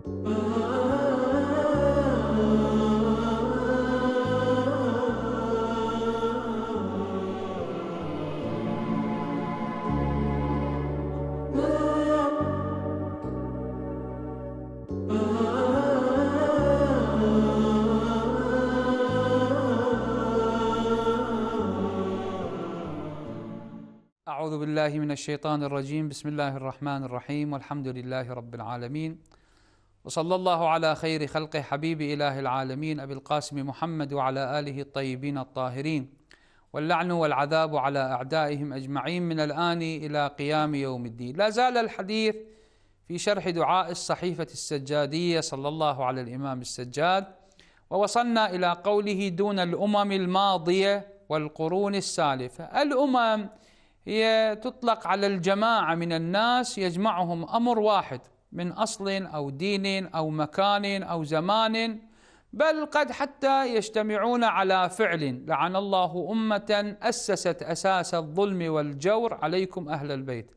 أعوذ بالله من الشيطان الرجيم. بسم الله الرحمن الرحيم. والحمد لله رب العالمين. وصلى الله على خير خلق حبيب إله العالمين أبي القاسم محمد وعلى آله الطيبين الطاهرين. واللعن والعذاب على أعدائهم أجمعين من الآن إلى قيام يوم الدين. لا زال الحديث في شرح دعاء الصحيفة السجادية صلى الله على الإمام السجاد ووصلنا إلى قوله دون الأمم الماضية والقرون السالفة. الأمم هي تطلق على الجماعة من الناس يجمعهم أمر واحد من أصل أو دين أو مكان أو زمان بل قد حتى يجتمعون على فعل. لعن الله أمة أسست أساس الظلم والجور عليكم أهل البيت.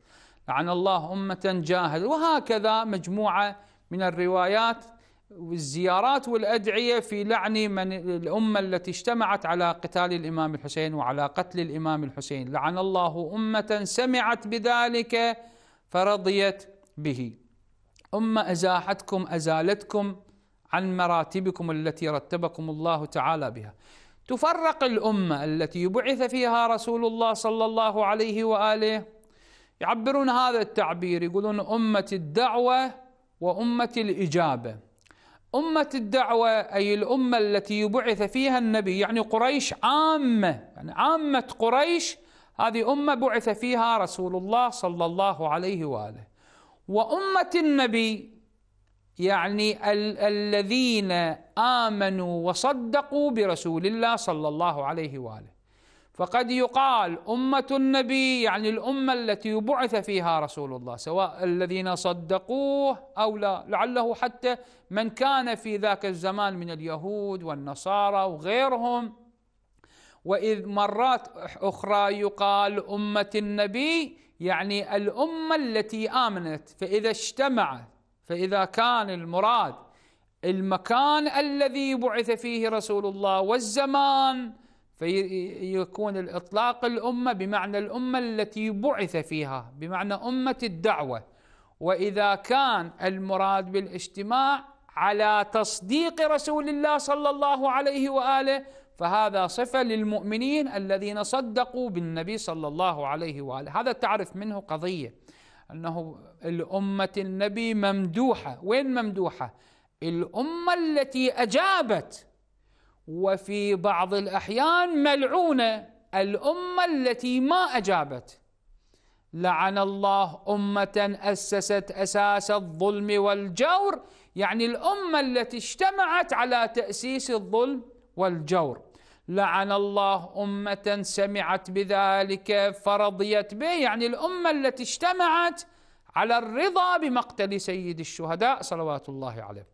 لعن الله أمة جاهد وهكذا مجموعة من الروايات والزيارات والأدعية في لعن من الأمة التي اجتمعت على قتال الإمام الحسين وعلى قتل الإمام الحسين. لعن الله أمة سمعت بذلك فرضيت به. أمة أزاحتكم أزالتكم عن مراتبكم التي رتبكم الله تعالى بها. تفرق الأمة التي بعث فيها رسول الله صلى الله عليه وآله يعبرون هذا التعبير يقولون أمة الدعوة وأمة الإجابة. أمة الدعوة أي الأمة التي بعث فيها النبي يعني قريش عامة يعني عامة قريش هذه أمة بعث فيها رسول الله صلى الله عليه وآله. وأمة النبي يعني ال الذين آمنوا وصدقوا برسول الله صلى الله عليه وآله. فقد يقال أمة النبي يعني الأمة التي بعث فيها رسول الله سواء الذين صدقوه أو لا. لعله حتى من كان في ذاك الزمان من اليهود والنصارى وغيرهم. وإذ مرات أخرى يقال أمة النبي يعني الأمة التي آمنت فإذا اجتمعت فإذا كان المراد المكان الذي بعث فيه رسول الله والزمان فيكون الإطلاق الأمة بمعنى الأمة التي بعث فيها بمعنى أمة الدعوة. وإذا كان المراد بالاجتماع على تصديق رسول الله صلى الله عليه وآله فهذا صفة للمؤمنين الذين صدقوا بالنبي صلى الله عليه وآله. هذا تعرف منه قضية أنه الأمة النبي ممدوحة. وين ممدوحة؟ الأمة التي أجابت وفي بعض الأحيان ملعونة. الأمة التي ما أجابت. لعن الله أمة أسست أساس الظلم والجور. يعني الأمة التي اجتمعت على تأسيس الظلم والجور. لعن الله أمة سمعت بذلك فرضيت به يعني الأمة التي اجتمعت على الرضا بمقتل سيد الشهداء صلوات الله عليه.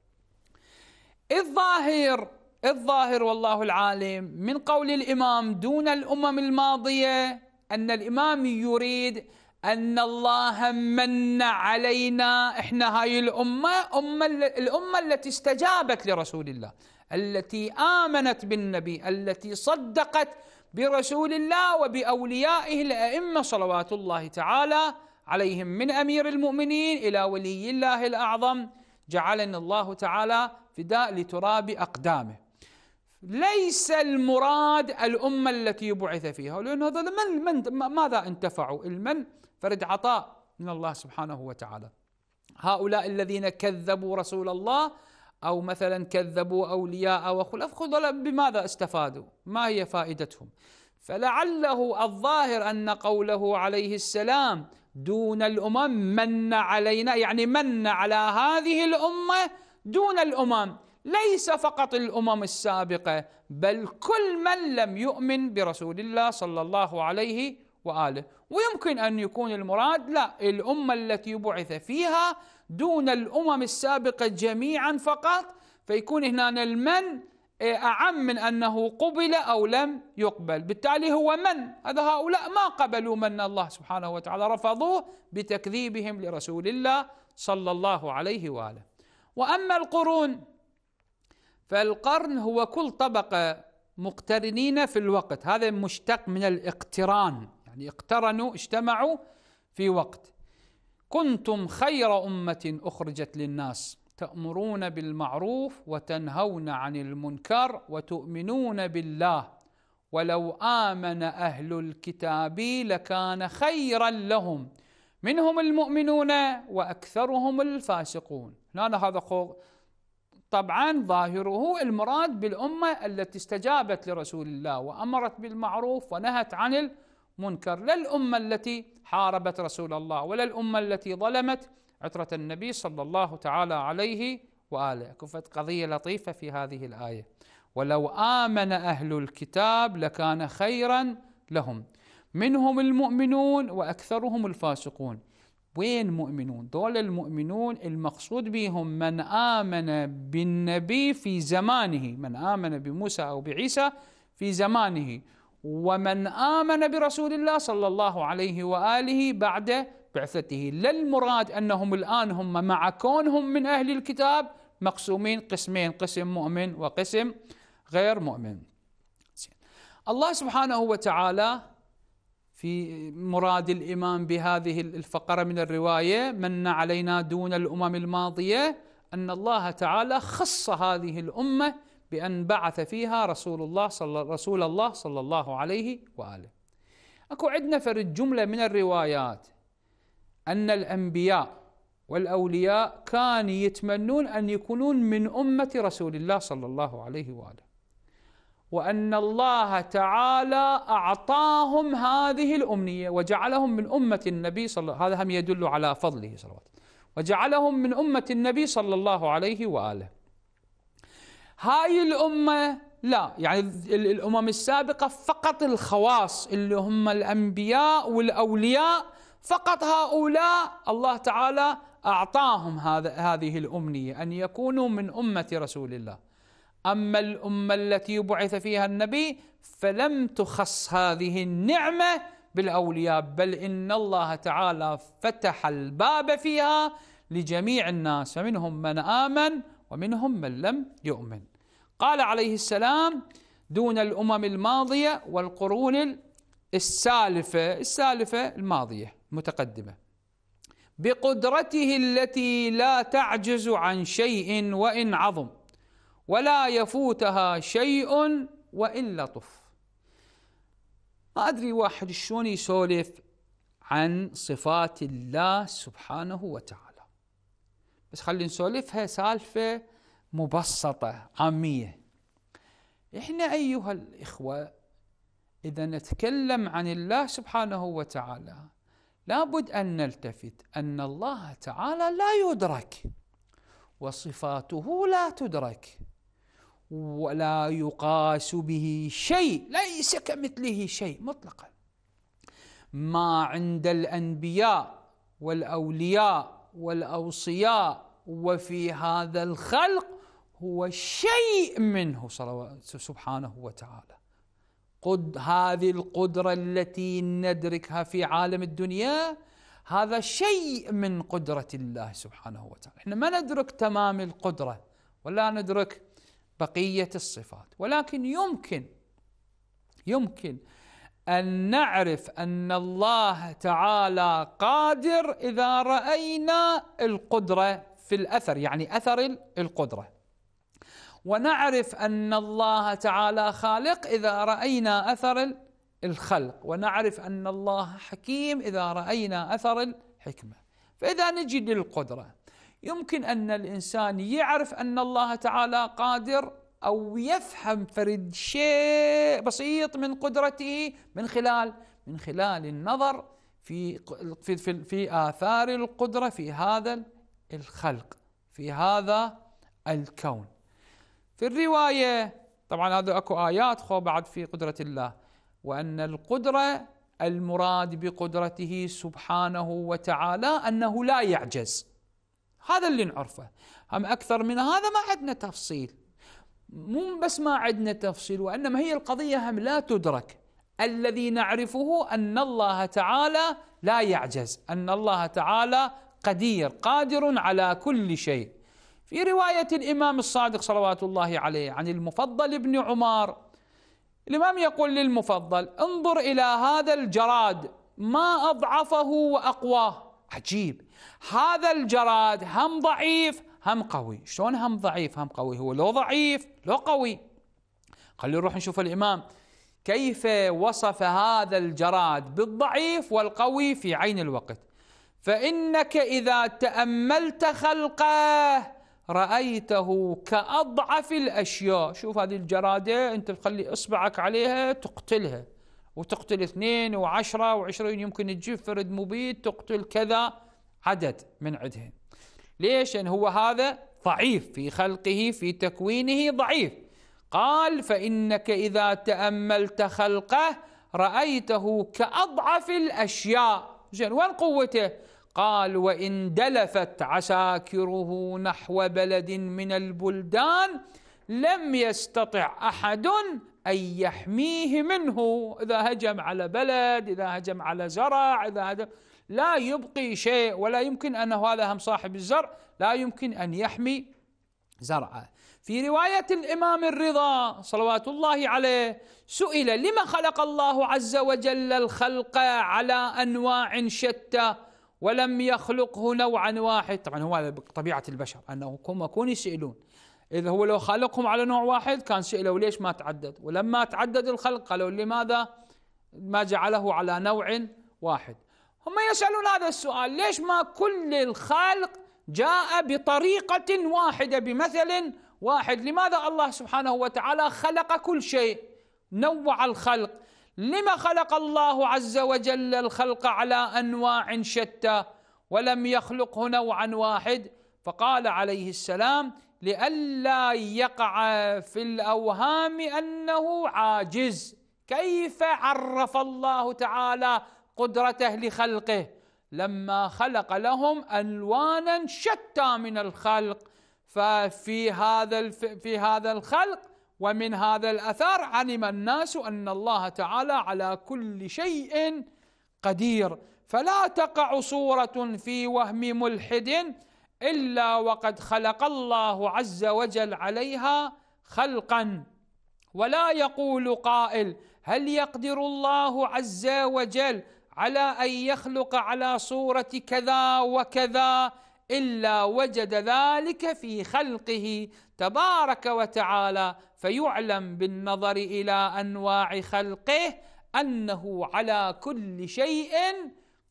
الظاهر الظاهر والله العالم من قول الإمام دون الأمم الماضية أن الإمام يريد أن الله من علينا إحنا هاي الأمة أمة الأمة التي استجابت لرسول الله. التي آمنت بالنبي التي صدقت برسول الله وبأوليائه الأئمة صلوات الله تعالى عليهم من أمير المؤمنين إلى ولي الله الأعظم جعلنا الله تعالى فداء لتراب أقدامه. ليس المراد الأمة التي بعث فيها لأن هذا من, من ماذا انتفعوا؟ المن فرد عطاء من الله سبحانه وتعالى. هؤلاء الذين كذبوا رسول الله أو مثلا كذبوا أولياء وخلف بماذا استفادوا؟ ما هي فائدتهم؟ فلعله الظاهر أن قوله عليه السلام دون الأمم من علينا يعني من على هذه الأمة دون الأمم ليس فقط الأمم السابقة بل كل من لم يؤمن برسول الله صلى الله عليه وآله. ويمكن أن يكون المراد لا الأمة التي بعث فيها دون الأمم السابقة جميعا فقط فيكون هنا المن أعم من أنه قبل أو لم يقبل. بالتالي هو من؟ هذا هؤلاء ما قبلوا من الله سبحانه وتعالى رفضوه بتكذيبهم لرسول الله صلى الله عليه وآله. وأما القرون فالقرن هو كل طبقة مقترنين في الوقت. هذا مشتق من الاقتران يعني اقترنوا اجتمعوا في وقت. كنتم خير أمة أخرجت للناس تأمرون بالمعروف وتنهون عن المنكر وتؤمنون بالله. ولو آمن أهل الكتاب لكان خيرا لهم. منهم المؤمنون وأكثرهم الفاسقون. هنا هذا طبعا ظاهره المراد بالأمة التي استجابت لرسول الله وأمرت بالمعروف ونهت عن المنكر لا الأمة التي حاربت رسول الله ولا الأمة التي ظلمت عترة النبي صلى الله تعالى عليه وآله. كفت قضية لطيفة في هذه الآية. ولو آمن أهل الكتاب لكان خيرا لهم. منهم المؤمنون وأكثرهم الفاسقون. وين مؤمنون دول المؤمنون المقصود بهم من آمن بالنبي في زمانه من آمن بموسى أو بعيسى في زمانه. ومن آمن برسول الله صلى الله عليه وآله بعد بعثته. لا المراد أنهم الآن هم مع كونهم من أهل الكتاب مقسومين قسمين قسم مؤمن وقسم غير مؤمن. الله سبحانه وتعالى في مراد الإمام بهذه الفقرة من الرواية من علينا دون الأمم الماضية أن الله تعالى خص هذه الأمة بأن بعث فيها رسول الله صلى رسول الله صلى الله عليه وآله. أكو عندنا فرد جملة من الروايات. أن الأنبياء والأولياء كانوا يتمنون أن يكونون من أمة رسول الله صلى الله عليه وآله. وأن الله تعالى أعطاهم هذه الأمنية وجعلهم من أمة النبي صلى هذا هم يدل على فضله صلوات. وجعلهم من أمة النبي صلى الله عليه وآله. هاي الأمة لا يعني الأمم السابقة فقط الخواص اللي هم الأنبياء والأولياء فقط هؤلاء الله تعالى أعطاهم هذا هذه الأمنية أن يكونوا من أمة رسول الله. أما الأمة التي بعث فيها النبي فلم تخص هذه النعمة بالأولياء بل إن الله تعالى فتح الباب فيها لجميع الناس فمنهم من آمن ومنهم من لم يؤمن. قال عليه السلام دون الأمم الماضية والقرون السالفة السالفة الماضية متقدمة. بقدرته التي لا تعجز عن شيء وإن عظم ولا يفوتها شيء وإن لطف. ما أدري واحد شلون يسولف عن صفات الله سبحانه وتعالى. بس خلينا نسولفها سالفة مبسطة عامية. إحنا أيها الإخوة إذا نتكلم عن الله سبحانه وتعالى لابد أن نلتفت أن الله تعالى لا يدرك وصفاته لا تدرك ولا يقاس به شيء ليس كمثله شيء مطلقا. ما عند الأنبياء والأولياء والأوصياء وفي هذا الخلق هو شيء منه سبحانه وتعالى. قد هذه القدرة التي ندركها في عالم الدنيا هذا شيء من قدرة الله سبحانه وتعالى. إحنا ما ندرك تمام القدرة ولا ندرك بقية الصفات. ولكن يمكن يمكن أن نعرف أن الله تعالى قادر إذا رأينا القدرة في الأثر يعني أثر القدرة. ونعرف أن الله تعالى خالق إذا رأينا أثر الخلق. ونعرف أن الله حكيم إذا رأينا أثر الحكمة. فإذا نجد القدره يمكن أن الإنسان يعرف أن الله تعالى قادر أو يفهم فرد شيء بسيط من قدرته من خلال من خلال النظر في في في, في آثار القدرة في هذا الخلق في هذا الكون. في الرواية. طبعا هذا أكو آيات خو بعد في قدرة الله. وأن القدرة المراد بقدرته سبحانه وتعالى أنه لا يعجز. هذا اللي نعرفه. هم أكثر من هذا ما عندنا تفصيل. مو بس ما عندنا تفصيل وإنما هي القضية هم لا تدرك. الذي نعرفه أن الله تعالى لا يعجز أن الله تعالى قدير قادر على كل شيء. في رواية الإمام الصادق صلوات الله عليه عن المفضل بن عمر. الإمام يقول للمفضل انظر إلى هذا الجراد ما أضعفه وأقواه. عجيب. هذا الجراد هم ضعيف هم قوي. شلون هم ضعيف؟ هم قوي. هو لو ضعيف لو قوي. خلينا نروح نشوف الإمام كيف وصف هذا الجراد بالضعيف والقوي في عين الوقت. فإنك إذا تأملت خلقه رأيته كأضعف الأشياء شوف هذه الجرادة أنت تخلي إصبعك عليها تقتلها وتقتل اثنين وعشرة وعشرين يمكن تجيب فرد مبيد تقتل كذا عدد من عدهن ليش؟ لأن هو هذا ضعيف في خلقه في تكوينه ضعيف قال فإنك إذا تأملت خلقه رأيته كأضعف الأشياء زين وين قوته؟ قال وإن دلفت عساكره نحو بلد من البلدان لم يستطع أحد أن يحميه منه. إذا هجم على بلد إذا هجم على زرع إذا هجم لا يبقي شيء ولا يمكن أنه هذا هم صاحب الزرع لا يمكن أن يحمي زرعه. في رواية الإمام الرضا صلوات الله عليه سئل لما خلق الله عز وجل الخلق على أنواع شتى ولم يخلقه نوعا واحد. طبعا هو طبيعة البشر أنه هم يكون يسئلون إذا هو لو خلقهم على نوع واحد كان سئلوا ليش ما تعدد؟ ولما تعدد الخلق قالوا لماذا ما جعله على نوع واحد؟ هم يسألون هذا السؤال ليش ما كل الخلق جاء بطريقة واحدة بمثل واحد؟ لماذا الله سبحانه وتعالى خلق كل شيء؟ نوع الخلق. لما خلق الله عز وجل الخلق على أنواع شتى ولم يخلقه نوعا واحد؟ فقال عليه السلام لئلا يقع في الأوهام أنه عاجز. كيف عرف الله تعالى قدرته لخلقه؟ لما خلق لهم ألوانا شتى من الخلق. ففي هذا في هذا الخلق ومن هذا الأثار علم الناس أن الله تعالى على كل شيء قدير. فلا تقع صورة في وهم ملحد إلا وقد خلق الله عز وجل عليها خلقا. ولا يقول قائل هل يقدر الله عز وجل على أن يخلق على صورة كذا وكذا إلا وجد ذلك في خلقه تبارك وتعالى فيعلم بالنظر إلى أنواع خلقه أنه على كل شيء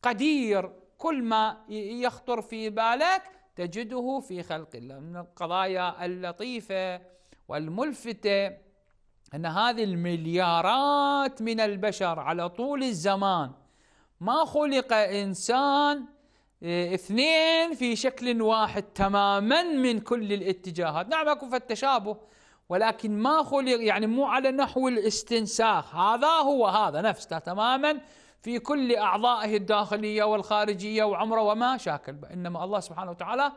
قدير. كل ما يخطر في بالك تجده في خلق الله من القضايا اللطيفة والملفتة أن هذه المليارات من البشر على طول الزمان ما خلق إنسان إيه، اثنين في شكل واحد تماما من كل الاتجاهات. نعم أكو التشابه ولكن ما خلق يعني مو على نحو الاستنساخ. هذا هو هذا نفسه تماما في كل أعضائه الداخلية والخارجية وعمره وما شاكل. إنما الله سبحانه وتعالى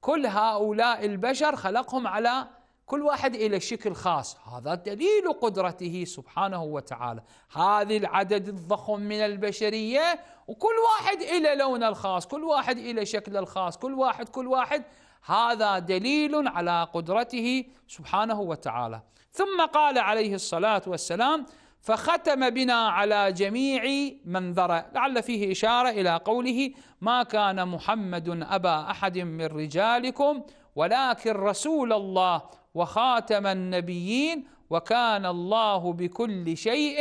كل هؤلاء البشر خلقهم على كل واحد إلى شكل خاص. هذا دليل قدرته سبحانه وتعالى. هذه العدد الضخم من البشرية وكل واحد إلى لون الخاص كل واحد إلى شكل الخاص كل واحد كل واحد. هذا دليل على قدرته سبحانه وتعالى. ثم قال عليه الصلاة والسلام فختم بنا على جميع من ذرى لعل فيه إشارة إلى قوله ما كان محمد أبا أحد من رجالكم ولكن رسول الله وخاتم النبيين وكان الله بكل شيء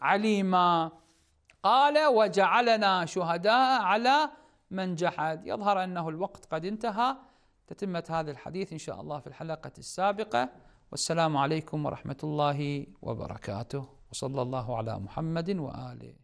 عليما. قال وجعلنا شهداء على من جحد. يظهر أنه الوقت قد انتهى. تتمه هذا الحديث إن شاء الله في الحلقة السابقة. والسلام عليكم ورحمة الله وبركاته. وصلى الله على محمد وآله.